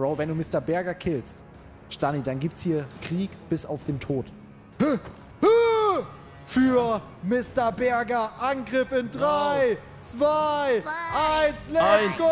Bro, wenn du Mr. Berger killst, Stani, dann gibt's hier Krieg bis auf den Tod. Für Mr. Berger Angriff in 3, 2, 1, let's Eins. go!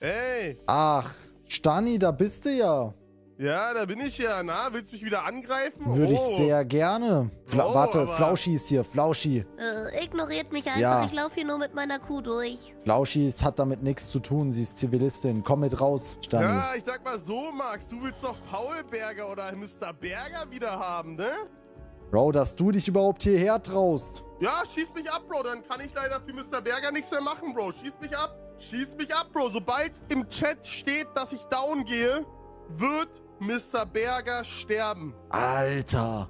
Hey, Ach, Stani, da bist du ja. Ja, da bin ich ja. Na, willst du mich wieder angreifen? Würde ich Oh. sehr gerne. Fla Oh, warte, Flauschi ist hier, Flauschi. Äh, ignoriert mich einfach, Ja. ich laufe hier nur mit meiner Kuh durch. Flauschi es hat damit nichts zu tun, sie ist Zivilistin. Komm mit raus, Stani. Ja, ich sag mal so, Max, du willst doch Paul Berger oder Mr. Berger wieder haben, ne? Bro, dass du dich überhaupt hierher traust. Ja, schieß mich ab, Bro. Dann kann ich leider für Mr. Berger nichts mehr machen, Bro. Schieß mich ab. Schieß mich ab, Bro. Sobald im Chat steht, dass ich down gehe, wird Mr. Berger sterben. Alter.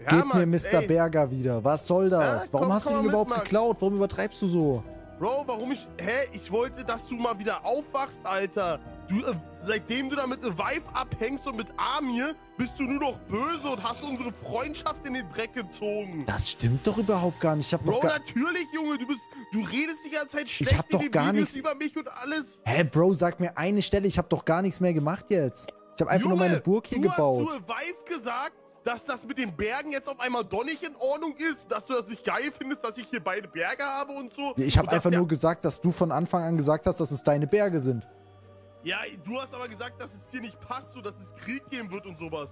Ja, Gib mir Mr. ey. Berger wieder. Was soll das? Ja, Warum komm, hast du komm ihn mal mit, überhaupt Max. geklaut? Warum übertreibst du so? Bro, warum ich. Hä? Ich wollte, dass du mal wieder aufwachst, Alter. Du, äh, seitdem du da mit Vive abhängst und mit Amir, bist du nur noch böse und hast unsere Freundschaft in den Dreck gezogen. Das stimmt doch überhaupt gar nicht. Ich hab Bro, gar... natürlich, Junge, du bist. Du redest die ganze Zeit schlecht hab doch gar nichts- über mich und alles. Hä, Bro, sag mir eine Stelle. Ich hab doch gar nichts mehr gemacht jetzt. Ich hab einfach Junge, nur meine Burg hier du gebaut. hast zu Vive gesagt, dass das mit den Bergen jetzt auf einmal doch nicht in Ordnung ist, dass du das nicht geil findest, dass ich hier beide Berge habe und so. Ich habe einfach nur gesagt, dass du von Anfang an gesagt hast, dass es deine Berge sind. Ja, du hast aber gesagt, dass es dir nicht passt, so dass es Krieg geben wird und sowas.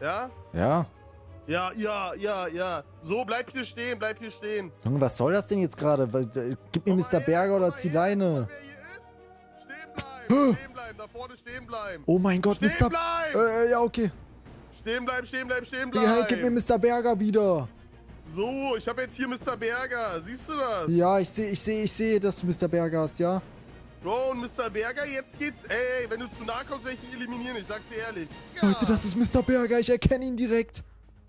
Ja? Ja. Ja, ja, ja, ja. So, bleib hier stehen, bleib hier stehen. Junge, was soll das denn jetzt gerade? Äh, Gib mir Mr. Berger oder zieh her, bleiben, stehen bleiben, da vorne stehen bleiben. Oh mein Gott, Stehen Mr. bleiben! Äh, ja, okay. Stehen bleiben, stehen bleiben, stehen bleiben. Ja, hey, gib mir Mr. Berger wieder. So, ich habe jetzt hier Mr. Berger. Siehst du das? Ja, ich sehe, ich sehe, ich sehe, dass du Mr. Berger hast, ja? Bro, und Mr. Berger, jetzt geht's. Ey, wenn du zu nah kommst, werde ich ihn eliminieren. Ich sag dir ehrlich. Ja. Leute, das ist Mr. Berger, ich erkenne ihn direkt.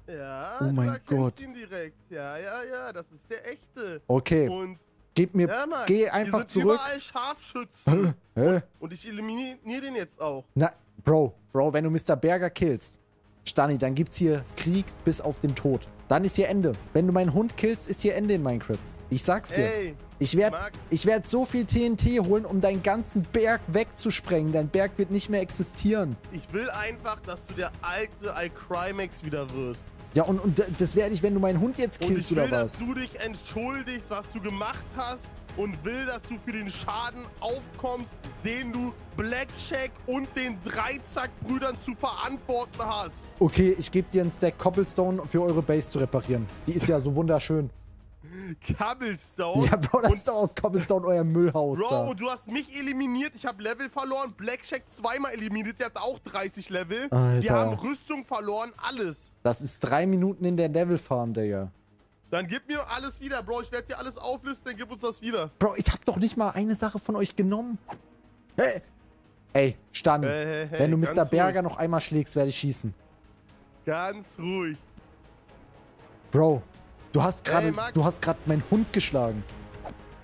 Ja, Oh mein du erkennst Gott. ihn direkt. Ja, ja, ja, das ist der echte. Okay, Und gib mir, ja, Mann, geh hier einfach sind zurück. überall Scharfschützen. Hä? und ich eliminiere den jetzt auch. Na, Bro, Bro, wenn du Mr. Berger killst, Stani, dann gibt's hier Krieg bis auf den Tod. Dann ist hier Ende. Wenn du meinen Hund killst, ist hier Ende in Minecraft. Ich sag's dir. Ey, Ich werde ich werd so viel TNT holen, um deinen ganzen Berg wegzusprengen. Dein Berg wird nicht mehr existieren. ich will einfach, dass du der alte Alcrimex wieder wirst. Ja, und, und das werde ich, wenn du meinen Hund jetzt killst ich will, oder dass was. du dich entschuldigst, was du gemacht hast und will, dass du für den Schaden aufkommst, den du Blackjack und den Dreizack-Brüdern zu verantworten hast. Okay, ich gebe dir einen Stack Cobblestone für eure Base zu reparieren. Die ist ja so wunderschön. Cobblestone. Ja, Bro, das und, ist doch aus Cobblestone euer Müllhaus Bro, da. und du hast mich eliminiert, ich habe Level verloren. Blackjack zweimal eliminiert, der hat auch 30 Level. Wir Alter. haben Rüstung verloren, alles. Das ist drei Minuten in der Level Farm, Digga. Dann gib mir alles wieder, Bro. Ich werde dir alles auflisten, dann gib uns das wieder. Bro, ich hab doch nicht mal eine Sache von euch genommen. Hey. Ey, Stani, Hey, hey, hey, wenn du Mr. Berger ruhig. noch einmal schlägst, werde ich schießen. Ganz ruhig. Bro, du hast gerade, Ey, Max. du hast gerade meinen Hund geschlagen.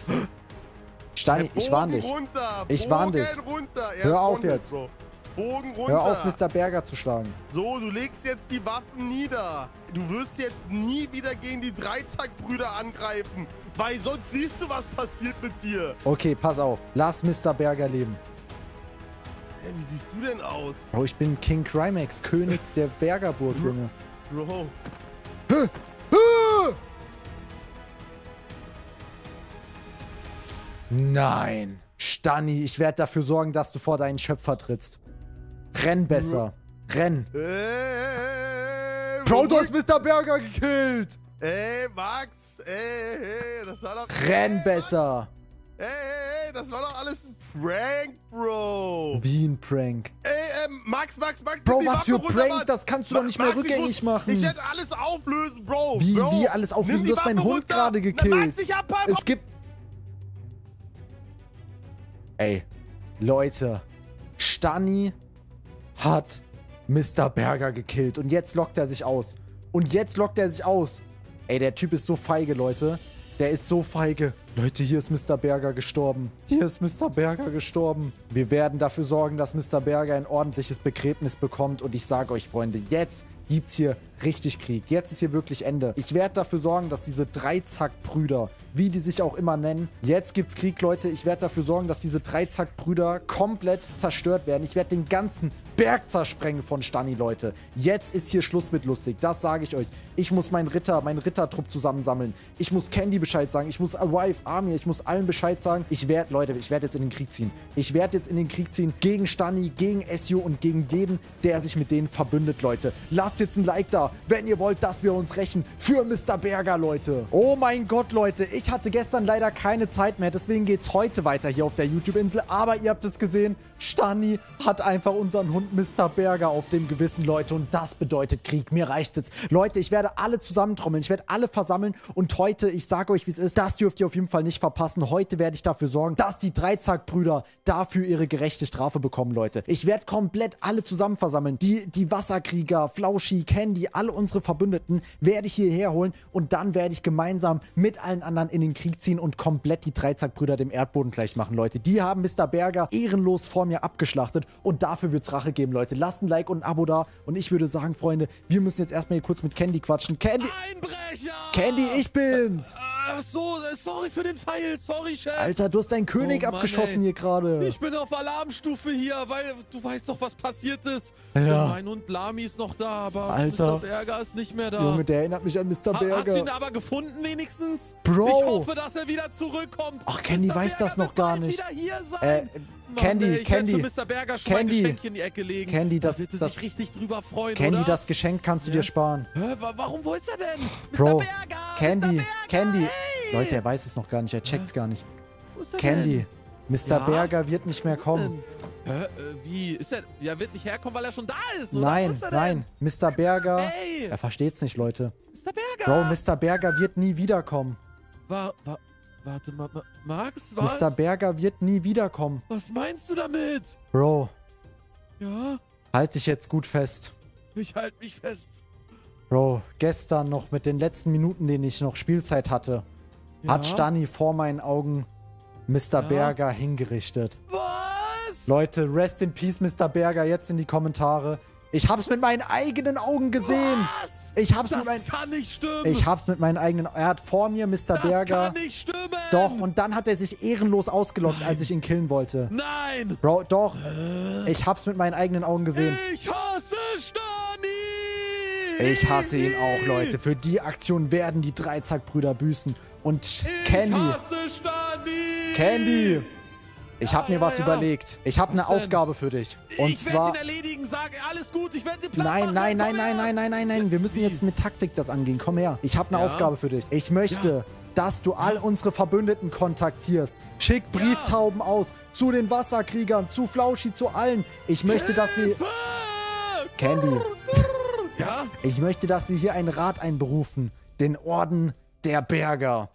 Bogen ich warn dich. runter. Ich Bogen warn dich. runter. Hör auf runter, jetzt. Bro. Bogen runter. Hör auf, Mr. Berger zu schlagen. So, du legst jetzt die Waffen nieder. Du wirst jetzt nie wieder gegen die Dreizackbrüder angreifen. Weil sonst siehst du, was passiert mit dir. Okay, pass auf. Lass Mr. Berger leben. Hä, wie siehst du denn aus? Bro, ich bin King Crimex, König der Bergerburg, Junge. Bro. Nein. Stani, ich werde dafür sorgen, dass du vor deinen Schöpfer trittst. Renn besser. Renn. Ey, Bro, du hast Mr. Berger gekillt. Ey, Max. Ey, ey, das war doch... Renn ey, besser. Ey, ey, ey, das war doch alles ein Prank, Bro. Wie ein Prank. Ey, ähm, Max, Max, Max. Bro, was für runter, Prank? Mann. Das kannst du Ma- doch nicht mehr Max, ich rückgängig muss- machen. Ich werde alles auflösen, Bro. Wie, Bro. wie alles auflösen? Du hast meinen Hund gerade Na, gekillt. Max, ich hab halt Es gibt... Ey, Leute. Stani hat Mr. Berger gekillt. Und jetzt lockt er sich aus. Und jetzt lockt er sich aus. Ey, der Typ ist so feige, Leute. Der ist so feige. Leute, hier ist Mr. Berger gestorben. Hier ist Mr. Berger gestorben. Wir werden dafür sorgen, dass Mr. Berger ein ordentliches Begräbnis bekommt. Und ich sage euch, Freunde, jetzt, gibt's hier richtig Krieg. Jetzt ist hier wirklich Ende. Ich werde dafür sorgen, dass diese Dreizack-Brüder, wie die sich auch immer nennen, jetzt gibt's Krieg, Leute. Ich werde dafür sorgen, dass diese Dreizack-Brüder komplett zerstört werden. Ich werde den ganzen Berg zersprengen von Stani, Leute. Jetzt ist hier Schluss mit lustig. Das sage ich euch. Ich muss meinen Ritter, meinen Rittertrupp zusammensammeln. Ich muss Candy Bescheid sagen. Ich muss Wife, Army, ich muss allen Bescheid sagen. Ich werde, Leute, ich werde jetzt in den Krieg ziehen. Ich werde jetzt in den Krieg ziehen gegen Stani, gegen SU und gegen jeden, der sich mit denen verbündet, Leute. Lasst jetzt ein Like da, wenn ihr wollt, dass wir uns rächen für Mr. Berger, Leute. Oh mein Gott, Leute. Ich hatte gestern leider keine Zeit mehr. Deswegen geht es heute weiter hier auf der YouTube-Insel. Aber ihr habt es gesehen, Stani hat einfach unseren Hund Mr. Berger auf dem Gewissen, Leute. Und das bedeutet Krieg. Mir reicht's jetzt. Leute, ich werde alle zusammentrommeln. Ich werde alle versammeln. Und heute, ich sage euch, wie es ist, das dürft ihr auf jeden Fall nicht verpassen. Heute werde ich dafür sorgen, dass die Dreizack-Brüder dafür ihre gerechte Strafe bekommen, Leute. Ich werde komplett alle zusammen versammeln. Die, die Wasserkrieger, Flauschi, Candy, alle unsere Verbündeten werde ich hierher holen. Und dann werde ich gemeinsam mit allen anderen in den Krieg ziehen und komplett die Dreizack-Brüder dem Erdboden gleich machen, Leute. Die haben Mr. Berger ehrenlos vor mir abgeschlachtet. Und dafür wird es Rache geben, Leute. Lasst ein Like und ein Abo da. Und ich würde sagen, Freunde, wir müssen jetzt erstmal hier kurz mit Candy quatschen. Candy, Einbrecher! Candy, ich bin's. Ach so, sorry für den Pfeil. Sorry, Chef. Alter, du hast deinen König Oh Mann, abgeschossen ey. hier gerade. Ich bin auf Alarmstufe hier, weil du weißt doch, was passiert ist. Ja. Und mein Hund Lami ist noch da, aber Alter. Mr. Berger ist nicht mehr da. Junge, der erinnert mich an Mr. Ha- Hast du ihn Berger. aber gefunden wenigstens? Bro. Ich hoffe, dass er wieder zurückkommt. Ach, Candy Mr. weiß das Berger noch wird gar nicht. Äh, Mann, Candy, ey, ich Candy. Berger Candy. Candy, Da das- er das- richtig drüber freuen, Candy, oder? das Geschenk kannst du Ja. dir sparen. Hä, wa- warum, wo ist er denn? Bro, Mr. Berger! Candy. Berger, Candy. Hey! Leute, er weiß es noch gar nicht, er checkt's gar nicht. Candy, Mr. Ja? Berger wird nicht mehr denn? kommen. Hä, äh, wie? Ist er, ja, wird nicht herkommen, weil er schon da ist, oder? Nein, nein, Mr. Berger. Ey, Er versteht's nicht, Leute. Mr. Berger! Bro, Mr. Berger wird nie wiederkommen. Wa, wa, warte mal, Ma- Max, was? Mr. Berger wird nie wiederkommen. Was meinst du damit? Bro, Ja, halt dich jetzt gut fest. ich halte mich fest. Bro, gestern noch mit den letzten Minuten, denen ich noch Spielzeit hatte, hat Ja? Stani vor meinen Augen Mr. Ja? Berger hingerichtet. Was? Leute, rest in peace, Mr. Berger, jetzt in die Kommentare. Ich hab's mit meinen eigenen Augen gesehen. Was? Ich hab's mit Das meinen... kann nicht stimmen. Ich hab's mit meinen eigenen... Er hat vor mir Mr. das Berger... kann nicht stimmen. Doch, und dann hat er sich ehrenlos ausgelockt, als ich ihn killen wollte. Nein. Bro, doch. Ich hab's mit meinen eigenen Augen gesehen. Ich hasse Stani. Ich hasse ihn auch, Leute. Für die Aktion werden die Dreizackbrüder büßen. Und Ich Candy, hasse Stani. Candy, ich Ja, hab mir ja, was ja. überlegt. Ich hab eine? Aufgabe für dich. Und ich zwar... werde ihn erledigen. Sag alles gut. Ich werde den Plan Nein, machen. nein, nein, nein, nein, nein, nein, nein. Wir müssen jetzt mit Taktik das angehen. Komm her. Ich habe eine Ja? Aufgabe für dich. Ich möchte, dass du all unsere Verbündeten kontaktierst. Schick Brieftauben aus. Zu den Wasserkriegern, zu Flauschi, zu allen. Ich möchte, dass wir. Candy. Ja? Ich möchte, dass wir hier einen Rat einberufen. Den Orden der Berger.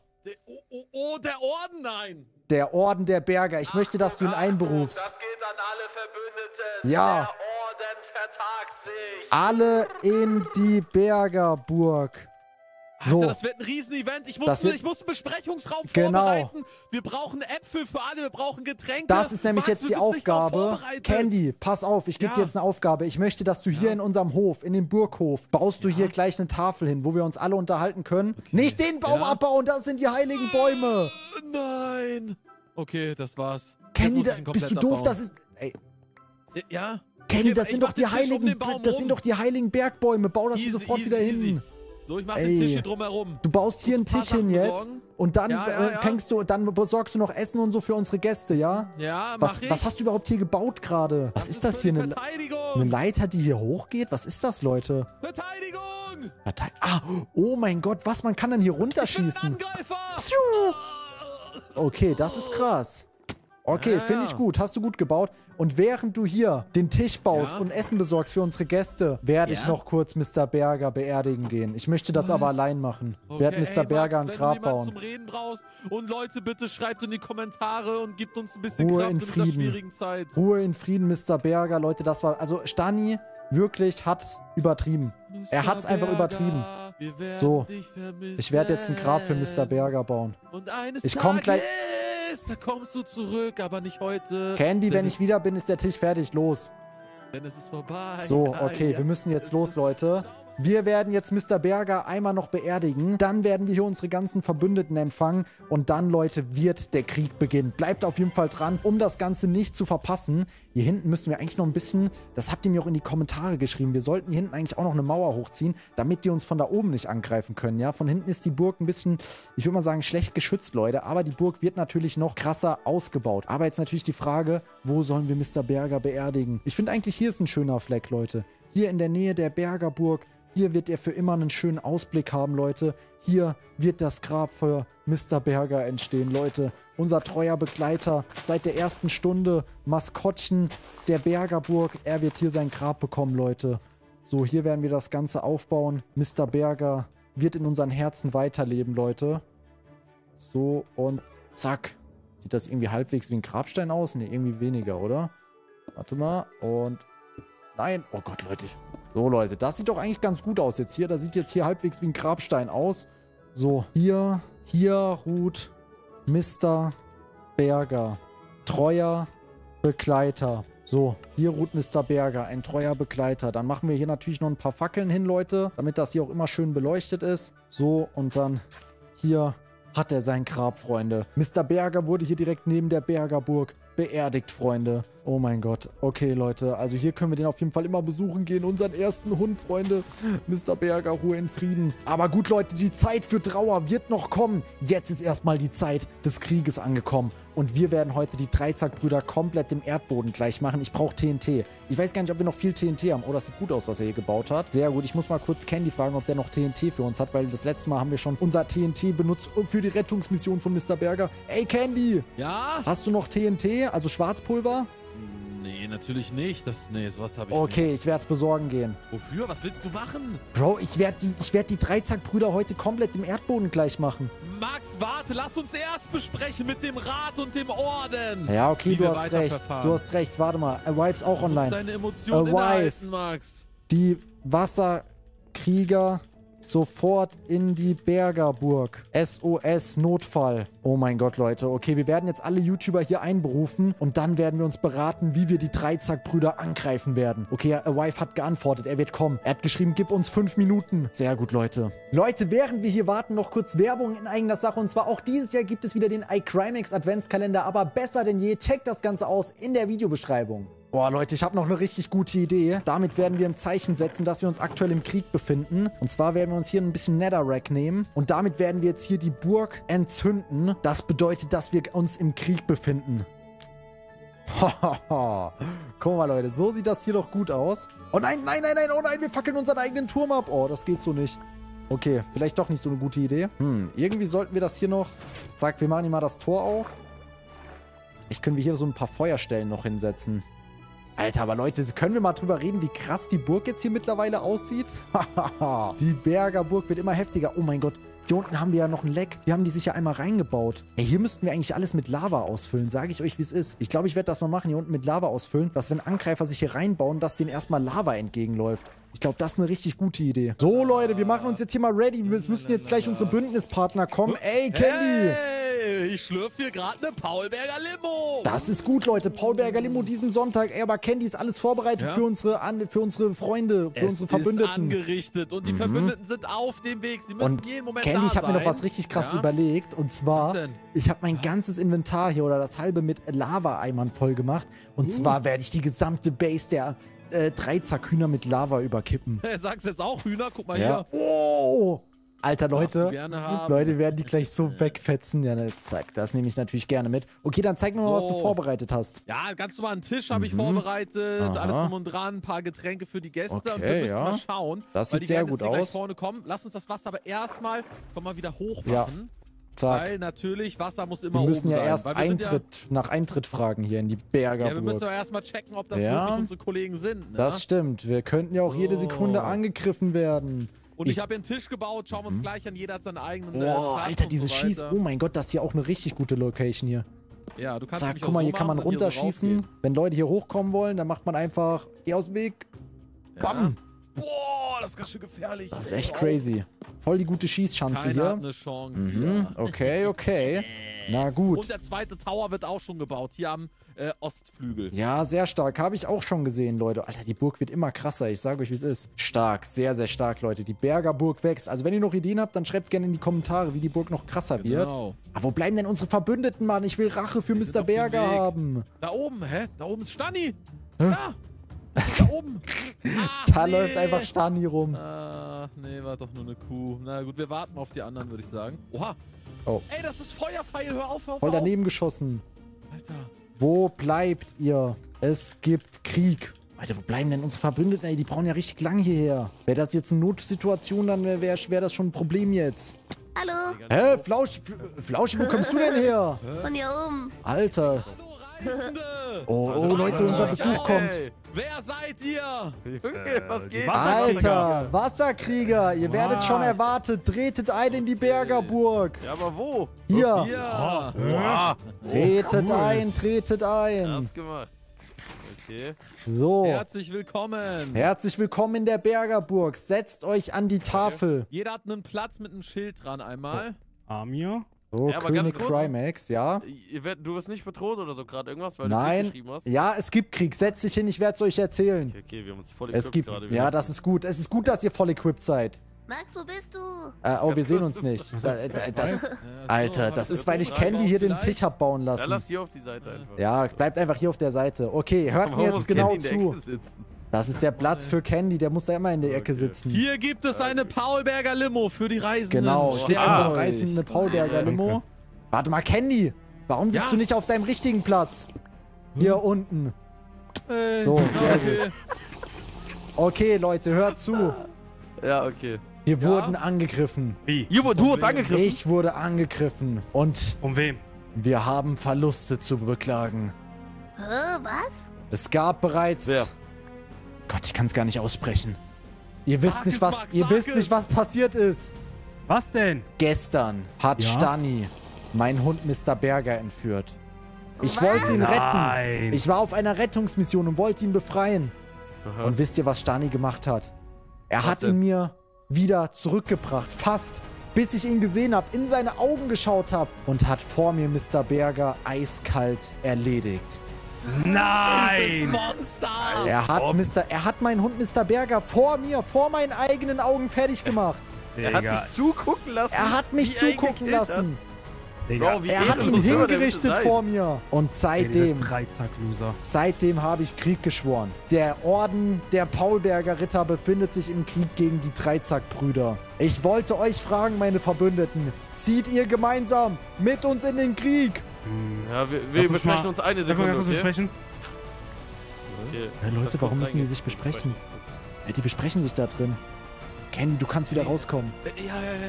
Oh, oh, oh, der Orden, nein. Der Orden der Berger. Ich möchte, dass du ihn einberufst. Das geht an alle Verbündeten. Ja. Der Orden vertagt sich. Alle in die Bergerburg. So. Alter, das wird ein Riesenevent. Ich muss, ich muss einen Besprechungsraum Genau. vorbereiten. Wir brauchen Äpfel für alle, wir brauchen Getränke. Das ist nämlich Max, jetzt die Aufgabe. Candy, pass auf, ich gebe Ja. dir jetzt eine Aufgabe. Ich möchte, dass du hier in unserem Hof, in dem Burghof, baust du hier gleich eine Tafel hin, wo wir uns alle unterhalten können. Nicht den Baum Ja. abbauen, das sind die heiligen Bäume. Nein. Okay, das war's. Muss da, bist du komplett doof? abbauen. Das ist. Ey, Ja. Candy, Okay, das sind doch die um heiligen. Baum das sind doch die heiligen Bergbäume. Bau das hier Easy, sofort easy, wieder easy. hin. So, ich mach Ey. den Tisch hier drumherum. Du baust hier einen Tisch hin jetzt besorgen. und dann Ja, ja, äh, ja. fängst du, dann besorgst du noch Essen und so für unsere Gäste, ja? Ja, mach Was, ich. was hast du überhaupt hier gebaut gerade? Was ist das hier? Eine, eine Leiter, die hier hochgeht? Was ist das, Leute? Verteidigung. Partei. Ah, oh mein Gott, was? Man kann dann hier Ich bin ein runterschießen. Angreifer. Okay, das ist krass. Okay, Ja, finde ich gut. Hast du gut gebaut. Und während du hier den Tisch baust Ja. und Essen besorgst für unsere Gäste, werde ich Ja. noch kurz Mr. Berger beerdigen gehen. Ich möchte das aber allein machen. Okay, Werd Mr. ey, Berger Max, ein Grab bauen. zum Reden brauchst und Leute, bitte schreibt in die Kommentare und gibt uns ein bisschen Ruhe Kraft in in, dieser Frieden. schwierigen Zeit. Ruhe in Frieden, Mr. Berger. Leute, das war. Also, Stani wirklich hat's übertrieben. Er hat's Mr. einfach übertrieben. Wir werden So. Ich werde jetzt ein Grab für Mr. Berger bauen. Und eines Ich komm Tages, gleich- da kommst du zurück, aber nicht heute. Candy, wenn ich wieder bin, ist der Tisch fertig. Los. Denn es ist vorbei. So, okay, wir müssen jetzt los, Leute. Wir werden jetzt Mr. Berger einmal noch beerdigen. Dann werden wir hier unsere ganzen Verbündeten empfangen. Und dann, Leute, wird der Krieg beginnen. Bleibt auf jeden Fall dran, um das Ganze nicht zu verpassen. Hier hinten müssen wir eigentlich noch ein bisschen, das habt ihr mir auch in die Kommentare geschrieben, wir sollten hier hinten eigentlich auch noch eine Mauer hochziehen, damit die uns von da oben nicht angreifen können, ja. Von hinten ist die Burg ein bisschen, ich würde mal sagen, schlecht geschützt, Leute. Aber die Burg wird natürlich noch krasser ausgebaut. Aber jetzt natürlich die Frage, wo sollen wir Mr. Berger beerdigen? Ich finde eigentlich, hier ist ein schöner Fleck, Leute. Hier in der Nähe der Bergerburg. Hier wird er für immer einen schönen Ausblick haben, Leute. Hier wird das Grab für Mr. Berger entstehen, Leute. Unser treuer Begleiter seit der ersten Stunde, Maskottchen der Bergerburg. Er wird hier sein Grab bekommen, Leute. So, hier werden wir das Ganze aufbauen. Mr. Berger wird in unseren Herzen weiterleben, Leute. So, und zack. Sieht das irgendwie halbwegs wie ein Grabstein aus? Ne, irgendwie weniger, oder? Warte mal. Und Nein. Oh Gott, Leute. So, Leute. Das sieht doch eigentlich ganz gut aus jetzt hier. Das sieht jetzt hier halbwegs wie ein Grabstein aus. So, hier, hier ruht Mr. Berger. Treuer Begleiter. So, hier ruht Mr. Berger, ein treuer Begleiter. Dann machen wir hier natürlich noch ein paar Fackeln hin, Leute, damit das hier auch immer schön beleuchtet ist. So, und dann hier hat er sein Grab, Freunde. Mr. Berger wurde hier direkt neben der Bergerburg beerdigt, Freunde. Oh mein Gott. Okay, Leute. Also hier können wir den auf jeden Fall immer besuchen gehen. Unseren ersten Hund, Freunde. Mr. Berger, Ruhe in Frieden. Aber gut, Leute, die Zeit für Trauer wird noch kommen. Jetzt ist erstmal die Zeit des Krieges angekommen. Und wir werden heute die Dreizackbrüder komplett dem Erdboden gleich machen. Ich brauche TNT. Ich weiß gar nicht, ob wir noch viel TNT haben. Oh, das sieht gut aus, was er hier gebaut hat. Sehr gut. Ich muss mal kurz Candy fragen, ob der noch TNT für uns hat, weil das letzte Mal haben wir schon unser TNT benutzt für die Rettungsmission von Mr. Berger. Ey, Candy! Ja? Hast du noch TNT, also Schwarzpulver? Nee, natürlich nicht. Das, nee, sowas habe ich Okay, nicht. ich werde es besorgen gehen. Wofür? Was willst du machen? Bro, ich werde die, ich werd die Dreizackbrüder heute komplett im Erdboden gleich machen. Max, warte, lass uns erst besprechen mit dem Rat und dem Orden. Ja, okay, du hast recht. Du hast recht. Warte mal. A Wipes auch Du musst online. deine Emotionen Max. Die Wasserkrieger sofort in die Bergerburg. SOS Notfall. Oh mein Gott, Leute. Okay, wir werden jetzt alle YouTuber hier einberufen und dann werden wir uns beraten, wie wir die Dreizackbrüder angreifen werden. Okay, A Wife hat geantwortet. Er wird kommen. Er hat geschrieben, gib uns fünf Minuten. Sehr gut, Leute. Leute, während wir hier warten, noch kurz Werbung in eigener Sache. Und zwar auch dieses Jahr gibt es wieder den iCrimex Adventskalender, aber besser denn je. Checkt das Ganze aus in der Videobeschreibung. Boah, Leute, ich habe noch eine richtig gute Idee. Damit werden wir ein Zeichen setzen, dass wir uns aktuell im Krieg befinden. Und zwar werden wir uns hier ein bisschen Netherrack nehmen. Und damit werden wir jetzt hier die Burg entzünden. Das bedeutet, dass wir uns im Krieg befinden. Guck mal, Leute, so sieht das hier doch gut aus. Oh nein, nein, nein, nein, oh nein, wir fackeln unseren eigenen Turm ab. Oh, das geht so nicht. Okay, vielleicht doch nicht so eine gute Idee. Hm, irgendwie sollten wir das hier noch... Zack, wir machen hier mal das Tor auf. Ich können wir hier so ein paar Feuerstellen noch hinsetzen. Alter, aber Leute, können wir mal drüber reden, wie krass die Burg jetzt hier mittlerweile aussieht? Die Bergerburg wird immer heftiger. Oh mein Gott. Hier unten haben wir ja noch ein Leck. Hier haben die sich ja einmal reingebaut. Ey, hier müssten wir eigentlich alles mit Lava ausfüllen. Sage ich euch, wie es ist. Ich glaube, ich werde das mal machen, hier unten mit Lava ausfüllen, dass wenn Angreifer sich hier reinbauen, dass denen erstmal Lava entgegenläuft. Ich glaube, das ist eine richtig gute Idee. So, Leute, wir machen uns jetzt hier mal ready. Es müssen jetzt gleich unsere Bündnispartner kommen. Ey, Candy! Hey, ich schlürfe hier gerade eine Paulberger Limo. Das ist gut, Leute. Paulberger Limo diesen Sonntag. Ey, aber Candy ist alles vorbereitet Ja? für, unsere, für unsere Freunde, für es unsere ist Verbündeten. Mhm. angerichtet und die Verbündeten sind auf dem Weg. Sie müssen Und jeden Moment Candy, ich habe mir noch was richtig krasses Ja? überlegt. Und zwar, ich habe mein ganzes Inventar hier oder das halbe mit Lava-Eimern voll gemacht. Und zwar werde ich die gesamte Base der äh, drei Zackhühner mit Lava überkippen. Sagst jetzt auch Hühner? Guck mal Ja. hier. Oh! Alter, Leute. Leute werden die gleich so wegfetzen. Ja, ne, zack, das nehme ich natürlich gerne mit. Okay, dann zeig mir mal, was du vorbereitet hast. Ja, ganz normal einen Tisch habe ich vorbereitet, Mhm. Aha. alles drum und dran, ein paar Getränke für die Gäste und wir Okay, müssen ja. mal schauen. Das weil sieht die sehr gut aus. vorne kommen. Lass uns das Wasser aber erstmal, komm mal wieder hoch Ja, machen. Zack. Weil natürlich Wasser muss Wir immer müssen oben ja sein. erst wir Eintritt, nach Eintritt fragen hier in die Ja, ja, wir müssen aber erstmal checken, ob das Ja. wirklich unsere Kollegen sind. Ne? Das stimmt. Wir könnten ja auch jede. Sekunde angegriffen werden. und ich, habe hier einen Tisch gebaut, schauen wir uns gleich an, jeder hat seinen eigenen äh, Boah, Platz Alter, diese so Schieß... Oh mein Gott, das ist hier auch eine richtig gute Location hier. Ja, du kannst Zack, guck mal, so hier kann man machen hier so runterschießen. Wenn Leute hier hochkommen wollen, dann macht man einfach... Geh aus dem Weg. Bam! Boah, das ist ganz schön gefährlich. Das ist echt crazy. Voll die gute Schießschanze Keiner hat hier. eine Chance. Mhm, Ja. okay, okay. Na gut. Und der zweite Tower wird auch schon gebaut, hier am äh, Ostflügel. Ja, sehr stark. Habe ich auch schon gesehen, Leute. Alter, die Burg wird immer krasser. Ich sage euch, wie es ist. Stark, sehr, sehr stark, Leute. Die Berger Burg wächst. Also, wenn ihr noch Ideen habt, dann schreibt es gerne in die Kommentare, wie die Burg noch krasser wird. Genau. Aber wo bleiben denn unsere Verbündeten, Mann? Ich will Rache für sind Mr. Berger haben. Da oben, hä? Da oben ist Stani. Da. Da oben. Ach, Da nee. läuft einfach Stani rum. Ach, nee, war doch nur eine Kuh. Na gut, wir warten auf die anderen, würde ich sagen. Oha. Oh. Ey, das ist Feuerpfeil. Hör auf, hör auf. Voll hör auf. daneben geschossen. Alter. Wo bleibt ihr? Es gibt Krieg. Alter, wo bleiben denn unsere Verbündeten? Ey, die brauchen ja richtig lang hierher. Wäre das jetzt eine Notsituation, dann wäre wär das schon ein Problem jetzt. Hallo, Hä, Flausch, Flauschi, wo kommst du denn her? von hier oben. Alter. Hallo, Reisende. Oh, oh, Leute, unser Besuch kommt. Wer seid ihr? Junge, was geht? Alter, Wasserkrieger, ihr werdet schon erwartet. Tretet ein in die Bergerburg. Ja, aber wo? Hier, Ja. Wow. tretet ein, tretet ein. Das gemacht. Okay. So, Herzlich willkommen. herzlich willkommen in der Bergerburg. Setzt euch an die Tafel. Jeder hat einen Platz mit einem Schild dran einmal. Amir? So, Ja, König kurz. Crimex, ja. Du wirst nicht bedroht oder so gerade irgendwas, weil Nein. du geschrieben hast? Ja, es gibt Krieg. Setzt dich hin, ich werde es euch erzählen. Okay, okay, wir haben uns voll Es equipped gibt. gerade. Ja, das ist gut. Es ist gut, dass ihr voll equipped seid. Max, wo bist du? Äh, oh, wir Ganz sehen kurz. uns nicht. Da, da, das, Ja, Alter, das ist, weil ich Candy hier den? Tisch hab bauen Ja, lassen. lass hier auf die Seite einfach. Ja, bleibt einfach hier auf der Seite. Okay, hört mir jetzt genau zu. Das ist der Platz für Candy, der muss da immer in der Ecke sitzen. Hier gibt es eine Paulberger Limo für die Reisenden. Genau, Sterben steht Ah. unser euch. reißende Paulberger Limo. Warte mal, Candy, warum sitzt Ja? du nicht auf deinem richtigen Platz? Hier unten. Ey, So, sehr okay. Okay, Leute, hört zu. Ja, okay. Wir Ja? wurden angegriffen. Wie? Jubo, du wurdest angegriffen. Ich wurde angegriffen. Und Von wem? wir haben Verluste zu beklagen. Hä, was? Es gab bereits. Wer? Gott, ich kann es gar nicht aussprechen. Ihr wisst Sag nicht, es, was. Max, ihr wisst es. nicht, was passiert ist. Was denn? Gestern hat Ja? Stani meinen Hund Mr. Berger entführt. Ich Was? wollte ihn retten. Nein. Ich war auf einer Rettungsmission und wollte ihn befreien. Aha. Und wisst ihr, was Stani gemacht hat? Er Was hat denn? ihn mir wieder zurückgebracht. Fast. Bis ich ihn gesehen habe, in seine Augen geschaut habe und hat vor mir Mr. Berger eiskalt erledigt. Dieses Nein. Monster. Er hat. Mr., er hat meinen Hund Mr. Berger vor mir, vor meinen eigenen Augen fertig gemacht. Er hat dich zugucken lassen. Er hat mich zugucken lassen. Bro, wie Er hat ihn hingerichtet vor mir. Und seitdem, seitdem habe ich Krieg geschworen. Der Orden der Paulberger Ritter befindet sich im Krieg gegen die Dreizack-Brüder. Ich wollte euch fragen, meine Verbündeten, zieht ihr gemeinsam mit uns in den Krieg? Hm. Ja, wir, wir uns besprechen mal- uns eine Sekunde, ganz kurz okay? besprechen? okay? Ja, Leute, warum müssen die sich besprechen? Ja, die besprechen sich da drin. Candy, du kannst wieder rauskommen. Ja, ja, ja.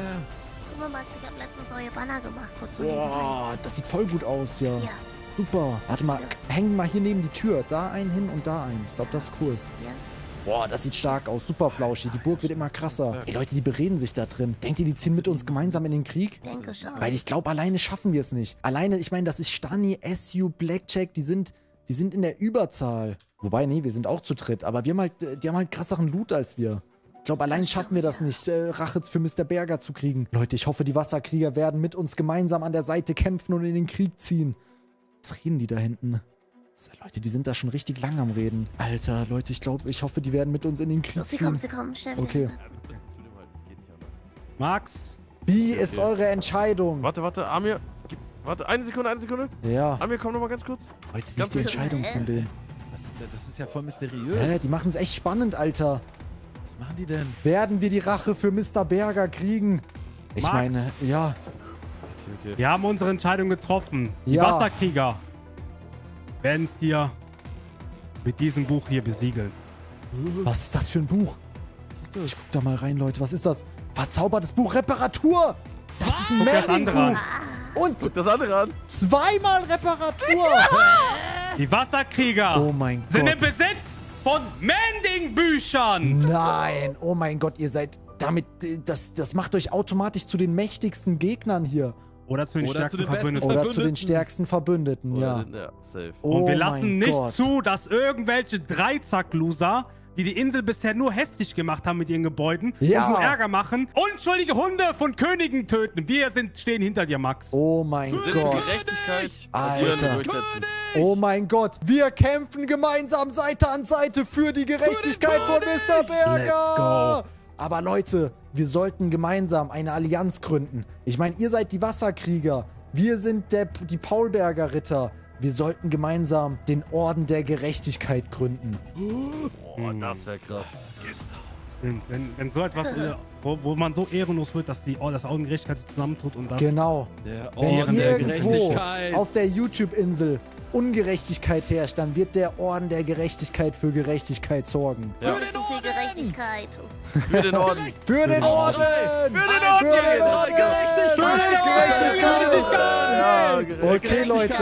Guck mal, Max, ich hab letztens neue Banner gemacht, kurz. Boah, das sieht voll gut aus, ja. Ja, Super. Warte mal, häng mal hier neben die Tür. Da einen hin und da einen. Ich glaube, das ist cool. ja. Boah, das sieht stark aus. Super flauschi. Die Burg wird immer krasser. Ey, Leute, die bereden sich da drin. Denkt ihr, die ziehen mit uns gemeinsam in den Krieg? Denke schon. Weil ich glaube, alleine schaffen wir es nicht. Alleine, ich meine, das ist Stani, SU, Blackjack, die sind, die sind in der Überzahl. Wobei, nee, wir sind auch zu dritt. Aber wir haben halt, die haben halt krasseren Loot als wir. Ich glaube, allein schaffen wir das nicht, äh, Rache für Mr. Berger zu kriegen. Leute, ich hoffe, die Wasserkrieger werden mit uns gemeinsam an der Seite kämpfen und in den Krieg ziehen. Was reden die da hinten? Leute, die sind da schon richtig lang am Reden. Alter, Leute, ich glaube, ich hoffe, die werden mit uns in den Krieg Los, sie ziehen. kommen, sie kommen. Okay. Max? Wie ist eure Entscheidung? Warte, warte, Amir. Gib, warte, eine Sekunde, eine Sekunde. Ja, Amir, komm noch mal ganz kurz. Leute, wie ist die. Entscheidung von denen? Das ist ja, das ist ja voll mysteriös. Hä, die machen es echt spannend, Alter. Was machen die denn? Werden wir die Rache für Mr. Berger kriegen? Ich Max? meine, ja. Okay, okay. Wir haben unsere Entscheidung getroffen. Die Ja. Wasserkrieger werden es dir mit diesem Buch hier besiegeln. Was ist das für ein Buch? Ich guck da mal rein, Leute. Was ist das? Verzaubertes Buch Reparatur! Das ist ein Guck das andere an. Merlin-Buch! Und Guck das andere an. zweimal Reparatur! Die Wasserkrieger Oh mein sind im Gott. Besitz von Mending-Büchern. Nein, oh mein Gott, ihr seid damit, äh, das, das macht euch automatisch zu den mächtigsten Gegnern hier. Oder zu den Oder zu stärksten den besten Verbündeten. Oder zu den stärksten Verbündeten, ja. Oder- ja safe. Oh Und wir lassen nicht Gott. zu, dass irgendwelche Dreizack-Loser die die Insel bisher nur hässlich gemacht haben mit ihren Gebäuden Ja. und nur Ärger machen. Unschuldige Hunde von Königen töten. Wir sind, stehen hinter dir, Max. Oh mein für Gott. Gerechtigkeit. Alter. Oh mein Gott. Wir kämpfen gemeinsam Seite an Seite für die Gerechtigkeit von Mr. Berger. Aber Leute, wir sollten gemeinsam eine Allianz gründen. Ich meine, ihr seid die Wasserkrieger. Wir sind der, die Paulberger Ritter. Wir sollten gemeinsam den Orden der Gerechtigkeit gründen. Oh, das wäre krass. Wenn, wenn, wenn so etwas, äh, wo, wo man so ehrenlos wird, dass die, oh, das Augengerechtigkeit sich zusammentut und das... Genau. Der Wenn Orden der irgendwo Gerechtigkeit. auf der YouTube-Insel Ungerechtigkeit herrscht, dann wird der Orden der Gerechtigkeit für Gerechtigkeit sorgen. Ja. Für die Gerechtigkeit. Für den Orden. Für den Orden! Für den Orden! Für den Ja, Okay, Leute,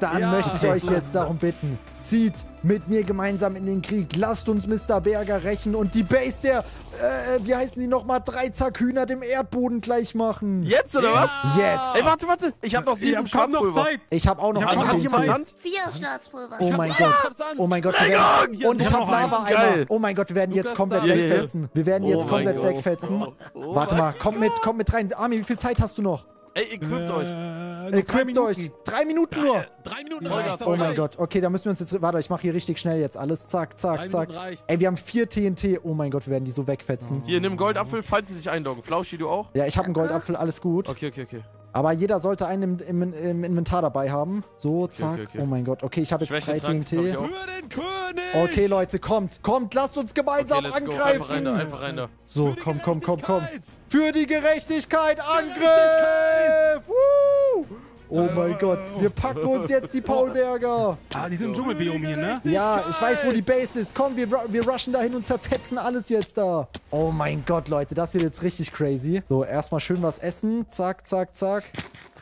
dann Ja. möchte ich euch jetzt darum bitten. Zieht mit mir gemeinsam in den Krieg. Lasst uns Mr. Berger rächen und die Base der, äh, wie heißen die nochmal, Dreizackhühner dem Erdboden gleich machen. Jetzt oder was? Jetzt. Ey, warte, warte. Ich hab noch sieben haben kaum noch Schwarzpulver. Zeit. Ich habe auch noch Ich hab jemand Zeit. Sand? Vier Staatsprüfer. Oh mein hab- Gott. ich hab. Oh mein Gott. Wir werden, Hier, und ich noch habe. Lava-Eimer. Oh mein Gott, wir werden jetzt komplett wegfetzen. Wir werden Oh jetzt komplett wegfetzen. Oh Warte mein mal, kommt mit, kommt mit rein. Armin, wie viel Zeit hast du noch? Ey, equipt euch. Äh, drei Equipt Minuten. euch. Drei Minuten nur. Drei Minuten Oh, reicht. das das Oh mein. Gott. Okay, da müssen wir uns jetzt... Warte, ich mache hier richtig schnell jetzt alles. Zack, zack, Drei zack. Ey, wir haben vier TNT. Oh mein Gott, wir werden die so wegfetzen. Hier, nimm Goldapfel, falls sie sich einloggen. Flauschi, du auch? Ja, ich habe einen Goldapfel, alles gut. Okay, okay, okay. Aber jeder sollte einen im, im, im Inventar dabei haben. So, zack. okay, okay. Oh mein Gott. Okay, ich habe jetzt drei TNT. auch. Für den König! Okay, Leute, kommt. Kommt, lasst uns gemeinsam go. Einfach rein angreifen. da, einfach rein da. So, komm, komm, komm, komm. Gerechtigkeit! Für die Gerechtigkeit, Angriff! Woo! Oh mein Gott, wir packen uns jetzt die Paulberger. Ah, die sind im Dschungelbiom hier, ne? Ja, ich weiß, wo die Base ist. Komm, wir, wir rushen dahin und zerfetzen alles jetzt da. Oh mein Gott, Leute, das wird jetzt richtig crazy. So, erstmal schön was essen. Zack, zack, zack.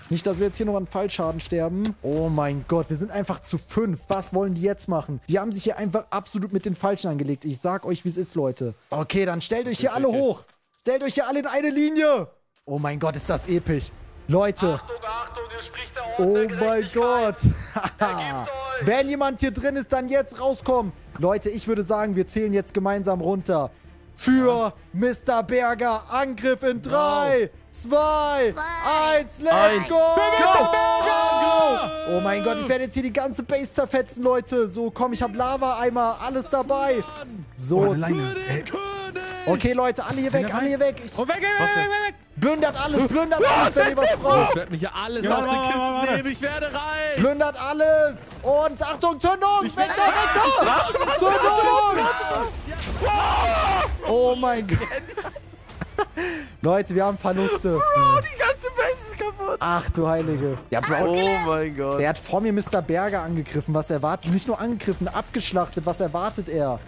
Nicht, dass wir jetzt hier noch an Fallschaden sterben. Oh mein Gott, wir sind einfach zu fünf. Was wollen die jetzt machen? Die haben sich hier einfach absolut mit den Falschen angelegt. Ich sag euch, wie es ist, Leute. Okay, dann stellt euch hier alle okay. hoch. Stellt euch hier alle in eine Linie. Oh mein Gott, ist das episch. Leute. Achtung, Achtung, hier spricht der Orden Oh mein. Gott. Wenn jemand hier drin ist, dann jetzt rauskommen. Leute, ich würde sagen, wir zählen jetzt gemeinsam runter. Für Mr. Berger. Angriff in 3, 2, 1, let's Eins. go! Oh mein Gott, ich werde jetzt hier die ganze Base zerfetzen, Leute. So, komm, ich habe Lava-Eimer, alles dabei. Oh, So, Leine. Ey, okay, Leute, alle hier weg, alle hier weg. Ich, Oh, weg, weg, weg, weg. Plündert alles, plündert alles, wenn ihr was braucht. Ich werde mich hier alles Ja, aus den Kisten warte. nehmen. Ich werde rein. Plündert alles! Und Achtung, Zündung! Weg da! Zündung! Oh mein Gott. Leute, wir haben Verluste. Die ganze Base ist kaputt. Ach du Heilige. Ja, Bro, Oh mein Gott. der hat vor mir Mr. Berger angegriffen. Was erwartet? Nicht nur angegriffen, abgeschlachtet. Was erwartet er?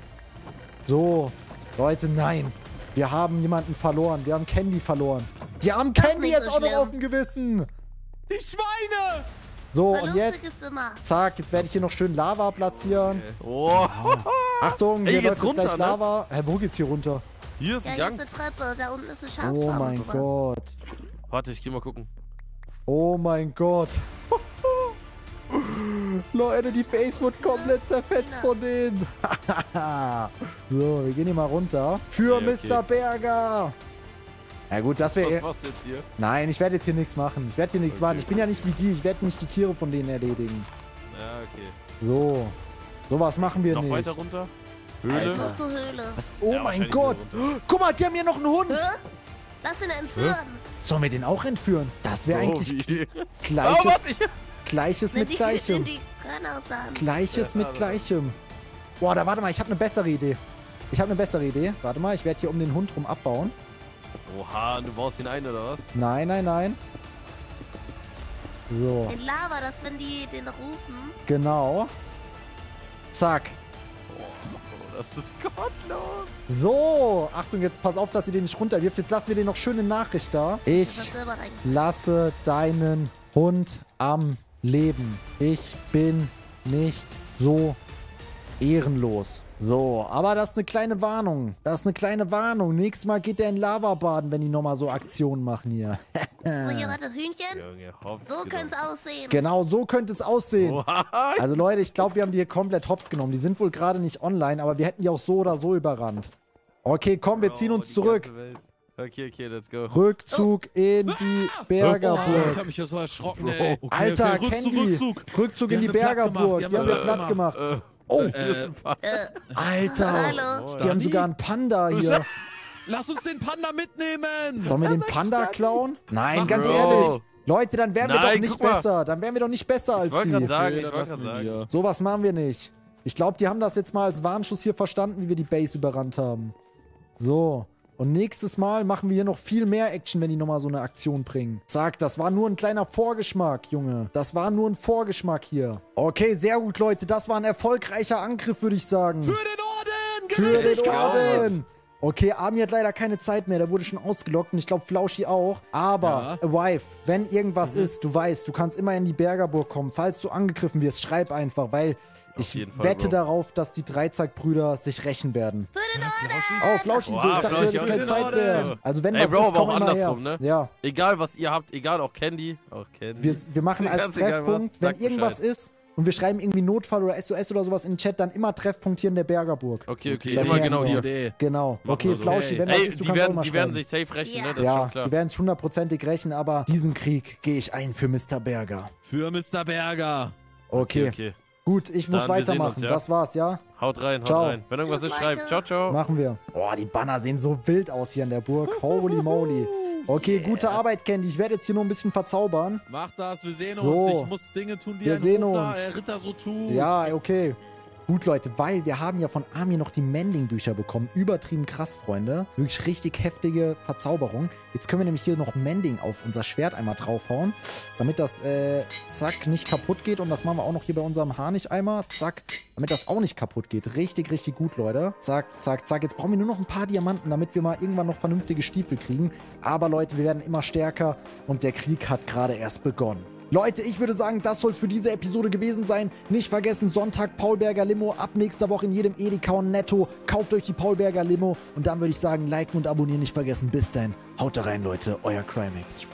So. Leute, nein. Wir haben jemanden verloren. Wir haben Candy verloren. Die haben Das Candy jetzt so auch noch auf dem Gewissen. Die Schweine! So, und Verluste jetzt, gibt's immer. zack, jetzt werde ich hier noch schön Lava platzieren. Oh. Achtung, Ey, hier geht's läuft jetzt runter, gleich ne? Lava. Hä, wo geht's hier runter? Hier ist Ja, ein hier ist Gang. eine Treppe. Da unten ist eine Schafsfarm. Oh und mein. Gott. Warte, ich geh mal gucken. Oh mein Gott. Leute, die Base wird komplett zerfetzt von denen. so, wir gehen hier mal runter. Für Okay, okay. Mr. Berger. Ja gut, das Was wäre... machst du jetzt hier? Nein, ich werde jetzt hier nichts machen. Ich werde hier nichts Okay, machen. Ich bin ja nicht wie die. Ich werde nicht die Tiere von denen erledigen. Ja, okay. So. Sowas machen wir Noch nicht. weiter runter. Höhle. Alter. Zur, zur Höhle. Was? Oh Ja, mein Gott. Guck mal, die haben hier noch einen Hund. Hä? Lass ihn entführen. Sollen wir den auch entführen? Das wäre Oh, eigentlich wie- Oh, gleiches, warte, ich- gleiches mit gleichem. Gleiches mit Gleichem. Boah, da warte mal, ich habe eine bessere Idee. Ich habe eine bessere Idee. Warte mal, ich werde hier um den Hund rum abbauen. Oha, du baust ihn ein, oder was? Nein, nein, nein. So, In Lava, dass wenn die den rufen. genau. Zack. Oh, das ist gottlos. So, Achtung, jetzt pass auf, dass ihr den nicht runterwirft. Jetzt lassen wir den noch schöne Nachricht da. Das Ich lasse deinen Hund am Leben. Ich bin nicht so Ehrenlos. So, aber das ist eine kleine Warnung. Das ist eine kleine Warnung. Nächstes Mal geht der in Lava baden, wenn die nochmal so Aktionen machen hier. So, hier war das Hühnchen. So könnte es aussehen. genau, so könnte es aussehen. Oha. Also Leute, ich glaube, wir haben die hier komplett hops genommen. Die sind wohl gerade nicht online, aber wir hätten die auch so oder so überrannt. Okay, komm, wir ziehen uns zurück. Okay, okay, let's go. Rückzug in die Oh, ich Bergerburg. hab mich ja so erschrocken, ey. Okay, Alter, okay, Rückzug, Candy. Rückzug. Rückzug Die in die platt Bergerburg. Die haben wir platt gemacht. Äh, Oh, Äh, Äh, Alter. hallo. Die haben sogar einen Panda hier. lass uns den Panda mitnehmen. Sollen wir den Panda klauen? Nein, Mach ganz Bro. ehrlich. Leute, dann wären wir Nein, doch nicht besser. Dann wären wir doch nicht besser Ich als wollte die. gerade sagen, Okay, ich wollte gerade sagen. die, Sowas machen wir nicht. Ich glaube, die haben das jetzt mal als Warnschuss hier verstanden, wie wir die Base überrannt haben. So. Und nächstes Mal machen wir hier noch viel mehr Action, wenn die nochmal so eine Aktion bringen. Sag, das war nur ein kleiner Vorgeschmack, Junge. Das war nur ein Vorgeschmack hier. Okay, sehr gut, Leute. Das war ein erfolgreicher Angriff, würde ich sagen. Für den Orden! Für den! Orden! Okay, Armin hat leider keine Zeit mehr. Der wurde schon ausgelockt und ich glaube Flauschi auch. Aber, Ja. Wife, wenn irgendwas ist, du weißt, du kannst immer in die Bergerburg kommen. Falls du angegriffen wirst, schreib einfach, weil ich jeden Fall, wette Bro. darauf, dass die Dreizack-Brüder sich rächen werden. Orden. Oh, Flauschi, Wow, du, ich dachte, du Flauschi, hättest keine Zeit mehr. Also wenn Ey, was Bro, ist, aber komm auch immer her. ne? Ja, Egal, was ihr habt, egal, auch Candy. Auch Candy. wir, wir machen als Treffpunkt, wenn irgendwas Bescheid. ist und wir schreiben irgendwie Notfall oder SOS oder sowas in den Chat, dann immer Treffpunkt hier in der Bergerburg. Okay, okay, Das immer genau hier. Idee. Genau. Machen Okay, so. Flauschi, wenn Ey, ist, du die kannst auch werden, immer die werden schreiben. sich safe rächen, Ja. ne? Das ist Ja, schon klar. die werden sich hundertprozentig rächen, aber diesen Krieg gehe ich ein für Mr. Berger. Für Mr. Berger. Okay, Okay, okay. gut, ich muss Dann, weitermachen. uns, ja? Das war's, ja? Haut rein, haut Ciao. rein. Wenn irgendwas ist, schreibt. Ciao, ciao. Machen wir. Oh, die Banner sehen so wild aus hier in der Burg. Holy moly. Okay, gute Arbeit, Candy. Ich werde jetzt hier nur ein bisschen verzaubern. Mach das, wir sehen So. uns. Ich muss Dinge tun, die Wir ein sehen Hofner, uns. äh, Ritter so tun. Ja, okay. Gut, Leute, weil wir haben ja von Amir noch die Mending-Bücher bekommen. Übertrieben krass, Freunde. Wirklich richtig heftige Verzauberung. Jetzt können wir nämlich hier noch Mending auf unser Schwert einmal draufhauen, damit das, äh, zack, nicht kaputt geht. Und das machen wir auch noch hier bei unserem Harnisch-Eimer. Zack, damit das auch nicht kaputt geht. Richtig, richtig gut, Leute. Zack, zack, zack. Jetzt brauchen wir nur noch ein paar Diamanten, damit wir mal irgendwann noch vernünftige Stiefel kriegen. Aber, Leute, wir werden immer stärker und der Krieg hat gerade erst begonnen. Leute, ich würde sagen, das soll es für diese Episode gewesen sein. Nicht vergessen, Sonntag Paulberger Limo. Ab nächster Woche in jedem Edeka und Netto. Kauft euch die Paulberger Limo. Und dann würde ich sagen, liken und abonnieren nicht vergessen. Bis dahin. Haut da rein, Leute. Euer Crimex.